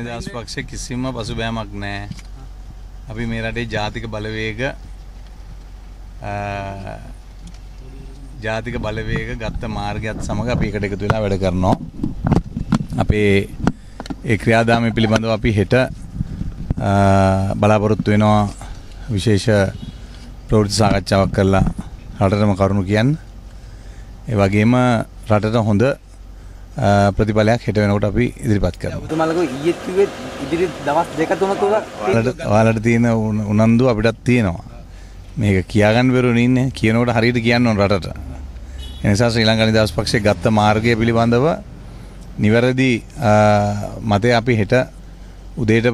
නිදහස් පක්ෂ කිසිම පසුබෑමක් නෑ. අපි මේ රටේ ජාතික බලවේග අ, ජාතික බලවේග ගත්ත මාර්ගයත් සමඟ අපි එකට එකතු වෙලා වැඩ කරනවා. අපේ ඒ ක්‍රියාදාමය පිළිබඳව අපි හෙට අ, බලාපොරොත්තු වෙනවා විශේෂ ප්‍රවෘත්ති සාකච්ඡාවක් කරලා රටටම කරුණු කියන්න. ඒ වගේම රටට හොඳ අ, ප්‍රතිඵලයක් හෙට වෙනකොට අපි ඉදිරිපත් කරනවා. ඔබතුමාලක ඊයේත් කිව්වේ ඉදිරි දවස් දෙක තුන තුල ඔයාලට තියෙන උන- උනන්දු අපිටත් තියෙනවා. මේක කියාගන්න බැරුව ඉන්නේ කියනකොට හරියට කියන්න ඕන රටට. ඒ නිසා ශ්‍රී ලංකා නිදහස් පක්ෂයේ ගත්ත මාර්ගය පිළිබඳව නිවැරදි මතය අපි හෙට උදේට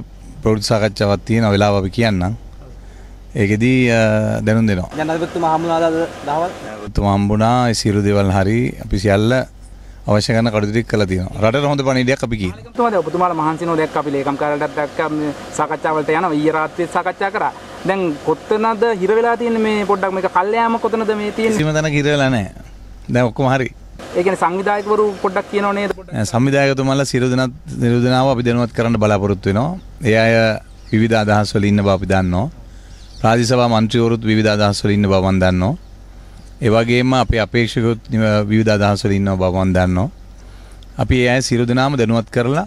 ප්‍රවෘත්ති සාකච්ඡාවක් තියෙන වෙලාව අපි කියන්නම්. ඒකෙදී දැනුම් දෙනවා. ජනාධිපතිතුමා හමුනාද අද දහවල් තුමා හම්බුණා ඒ සියලු දේවල් හරි අපි සියල්ල අවශ්‍ය කරන කටයුතු කළා තියෙනවා. රටට හොඳ පණිවිඩයක් අපි කියනවා. ඔබතුමාද ඔබතුමාලා මහන්සිනෝ දැක්ක අපි ලේකම් කාර්යාලයට දැක්ක සාකච්ඡාවලට යනවා ඊයේ රාත්‍රියේ සාකච්ඡා කරා. දැන් කොතනද හිර වෙලා තියෙන්නේ මේ පොඩ්ඩක් මේක කල්යෑම කොතනද මේ තියෙන්නේ? කිසිම තැනක ඉර වෙලා නැහැ. දැන් ඔක්කොම හරි. ඒ කියන්නේ සංවිධායකවරු පොඩ්ඩක් කියනව නේද පොඩ්ඩක්? සම්විධායකතුමල්ල සිරු දෙනත් නිරුදනාව අපි දැනුවත් කරන්න බලාපොරොත්තු වෙනවා. ඒ අය විවිධ අදහස් වල ඉන්න බව අපි දන්නවා. ප්‍රාදේශ සභා මන්ත්‍රීවරුත් විවිධ අදහස් වල ඉන්න බව මම දන්නවා. ඒ වගේම අපේ අපේක්ෂකවරුත් නිව- විවිධ අදහස් වල ඉන්න බව මම දන්නවා. අපි ඒ අය සිරු දෙනාම දැනුවත් කරලා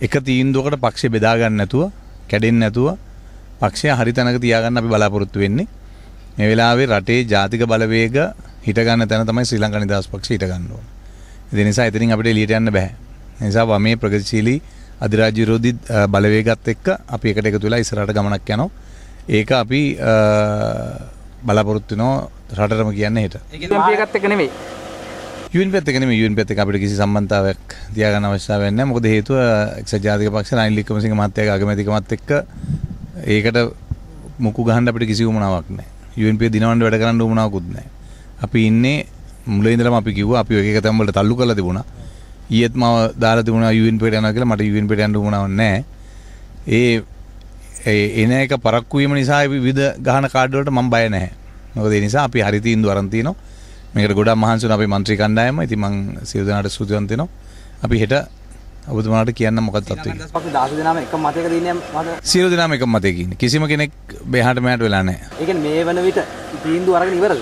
එක තීන්දුවකට පක්ෂය බෙදා ගන්න නැතුව, කැඩෙන්නේ නැතුව පක්ෂය හරි තැනක තියාගන්න අපි බලාපොරොත්තු වෙන්නේ. මේ වෙලාවේ රටේ ජාතික බලවේග හිට ගන්න තැන තමයි ශ්‍රී ලංකා නිදහස් පක්ෂය හිට ගන්න ඕනේ. ඒ නිසා එතනින් අපිට එළියට යන්න බෑ. ඒ නිසා වමේ ප්‍රගතිශීලී අධිරාජ්‍ය විරෝධී අ, බලවේගත් එක්ක අපි එකට එකතු වෙලා ඉස්සරහට ගමනක් යනවා. ඒක අපි අ, බලාපොරොත්තු වෙනවා රටටම කියන්නේ හෙට. එකත් එක නෙවෙයි. යුන් පැත්ත එකන යුන් පැත්ත අපිට කිසි සම්බන්ධාවක් තියාගන්න අවශ්‍යාවක් නැහැ. මොකද හේතුව එක්සත් ජාතික පක්ෂ රනිල් වික්‍රමසිංහ මහත්තයාගේ අගමැතිකමත් එක්ක ඒකට මුකු ගහන්න අපිට කිසි උවමනාවක් නැහැ. UNP දිනවන්න වැඩ කරන්න උවමනාවකුත් නැහැ. අපි ඉන්නේ මුලින් ඉඳලම අපි කිව්වා අපි එක එක තැන් වලට තල්ලු කරලා තිබුණා. ඊයේත් මම දාලා තිබුණා UNP ට යනවා කියලා මට UNP ට යන්න උවමනාවක් නැහැ. ඒ ඒ එන එක පරක්කු වීම නිසා විවිධ ගහන කාඩ් වලට මම බය නැහැ. මොකද ඒ නිසා අපි හරි තීන්දුව අරන් තිනවා. මේකට ගොඩක් මහන්සි වුණා අපේ മന്ത്രി කණ්ඩායම. ඉතින් මං සියලු දෙනාට ස්තුතිවන්ත වෙනවා. අපි හෙට ඔබතුමාලට කියන්න මොකක්ද තත්ත්වය කියලා. පස්සේ දාස දෙනාම එක මතයක දින්නේ මත සියලු දෙනාම එක මතයක ඉන්නේ. කිසිම කෙනෙක් බෙහාට මෙහාට වෙලා නැහැ. ඒ කියන්නේ මේ වන විට තීන්දුව අරගෙන ඉවරද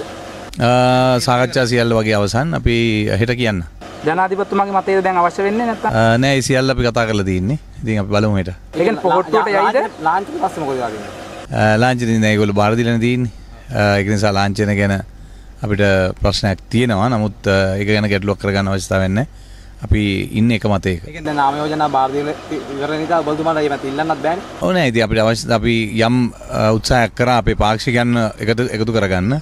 ආ, සාකච්ඡා සියල්ල වගේ අවසන් අපි හෙට කියන්න. ජනාධිපතිතුමාගේ මතය දැන් අවශ්‍ය වෙන්නේ නැත්තම්? ආ, නෑ ඒ සියල්ල අපි කතා කරලා තියෙන්නේ. ඉතින් අපි බලමු හෙට. ඒ කියන්නේ පොහොට්ටුවට යයිද? ලාංඡන පස්සේ මොකද වෙන්නේ ආ, ලාංඡනේ නෑ ඒගොල්ලෝ බාර දීලානේ තියෙන්නේ. ඒක නිසා ලාංඡන ගැන අපිට ප්‍රශ්නයක් තියෙනවා. නමුත් ඒක ගැන ගැටලුවක් කරගන්න අවශ්‍යතාවයක් නැහැ. අපි ඉන්නේ එක මතයක. ඒ කියන්නේ නාම යෝජනා බාර දීලා ඉවර නිසා ඔබතුමාලා ඒ මත ඉල්ලන්නත් බෑනේ ඕ නෑ ඉතින් අපිට අවශ්‍ය අපි යම් උත්සාහයක් කරා අපේ පාක්ෂිකයන් එකතු එකතු කරගන්න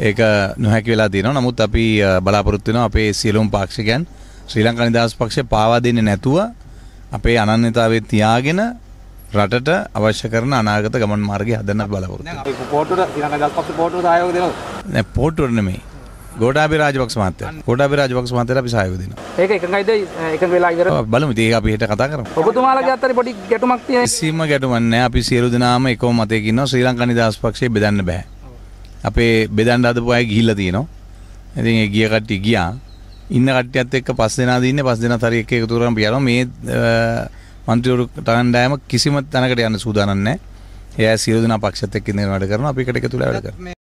ඒක නොහැකි වෙලා තියෙනවා නමුත් අපි බලාපොරොත්තු වෙනවා අපේ සියලුම පාක්ෂිකයන් ශ්‍රී ලංකා නිදහස් පක්ෂය පාවා දෙන්නේ නැතුව අපේ අනන්‍යතාවය තියාගෙන රටට අවශ්‍ය කරන අනාගත ගමන් මාර්ගය හදන්න බලාපොරොත්තු දැන් වෙනවා. පොට්ටුවට නෙමෙයි ගෝඨාභය රාජපක්ෂ මහත්තයා ගෝඨාභය රාජපක්ෂ මහත්තයාට අපි සහයෝගය දෙනවා ඒක එකඟයිද එකඟ වෙලා ඉවර? බලමු ඉතින් ඒක අපි හෙට කතා කරමු ඔබතුමාලගේ අතරේ පොඩි ගැටුමක් තියෙනවා. කිසිම ගැටුමක් නැහැ. අපි සියලු දෙනාම එකම මතයක ඉන්නවා. ශ්‍රී ලංකා නිදහස් පක්ෂයේ බෙදන්න බෑ. අපේ බෙදන්න හදපු අය ගිහිල්ලා තියෙනවා. ඉතින් ඒ ගිය කට්ටිය ගියා. ඉන්න කට්ටියත් එක්ක පස් දෙනාද ඉන්නේ. පස් දෙනා හරි එක එකතු කරගෙන පියනවා. මේ මන්ත්‍රීවරු තරණ්ඩායම කිසිම තැනකට යන්න සූදානම් නැහැ. එයා සියලු දෙනා පක්ෂත් එක්ක ඉඳගෙන වැඩ කරනවා. අපි එකට එකතු වෙලා වැඩ කරනවා.